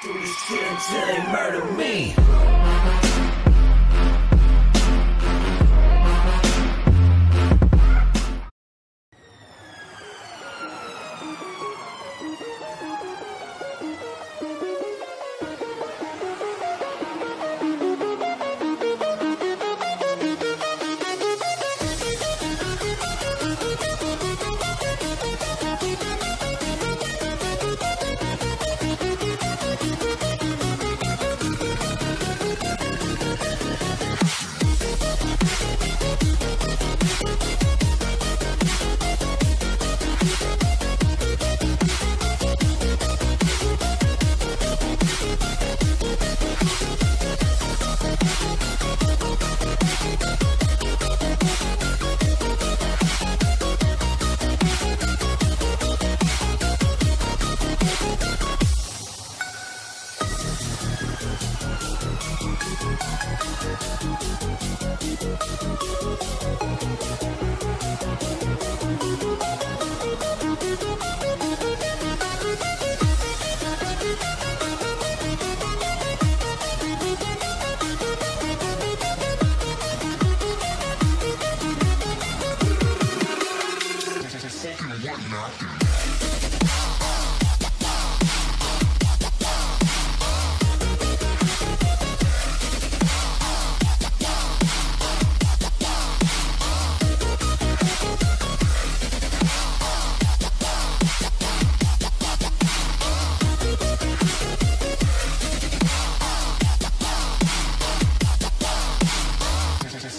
Do this shit until they murder me.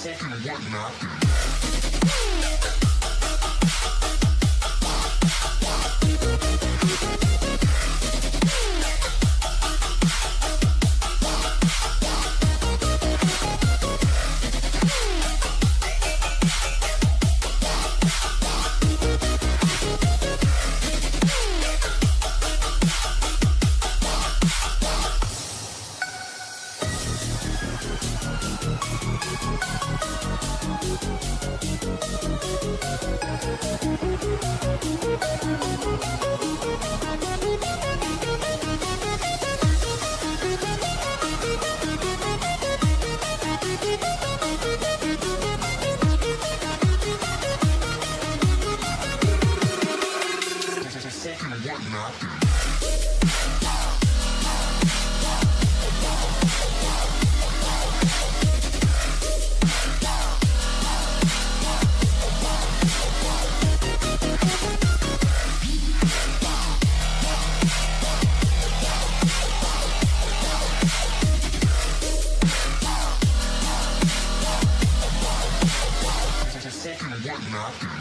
what you would not do. not.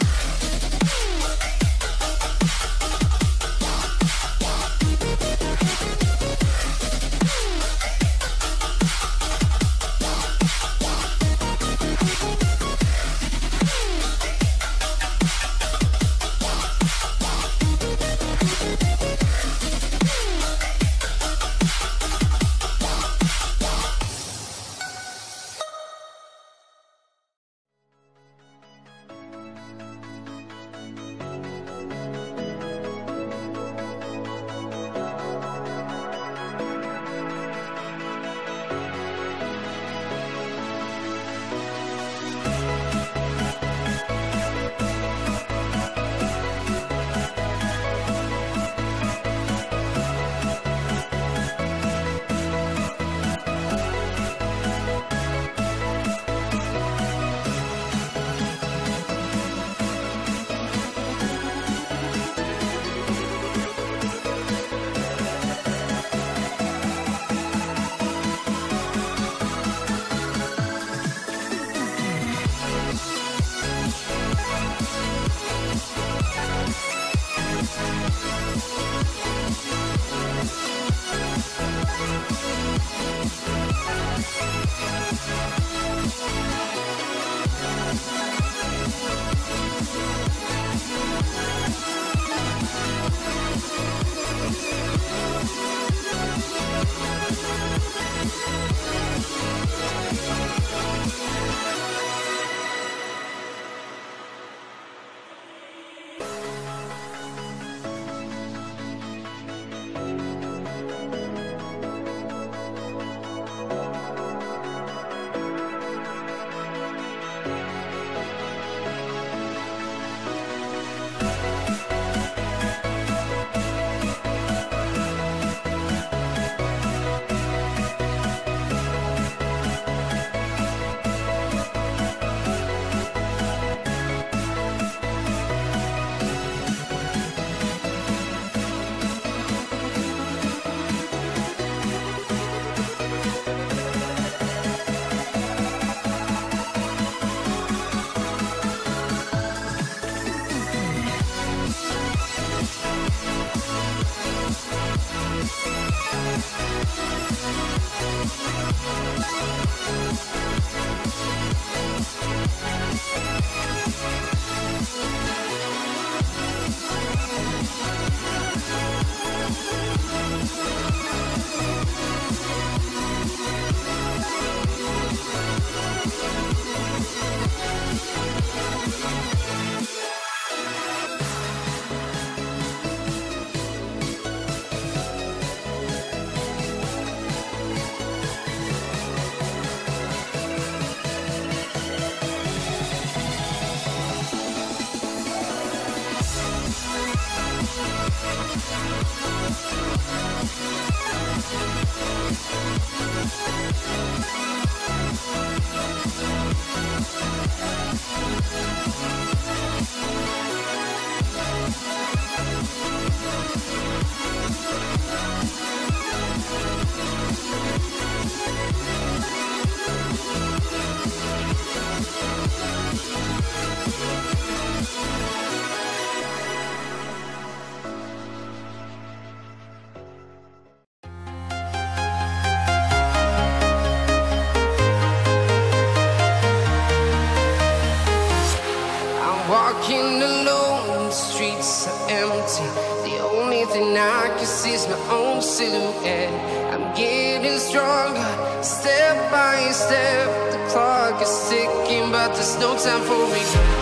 I'm thing I can see my own silhouette. I'm getting stronger, step by step. The clock is ticking, but there's no time for regrets.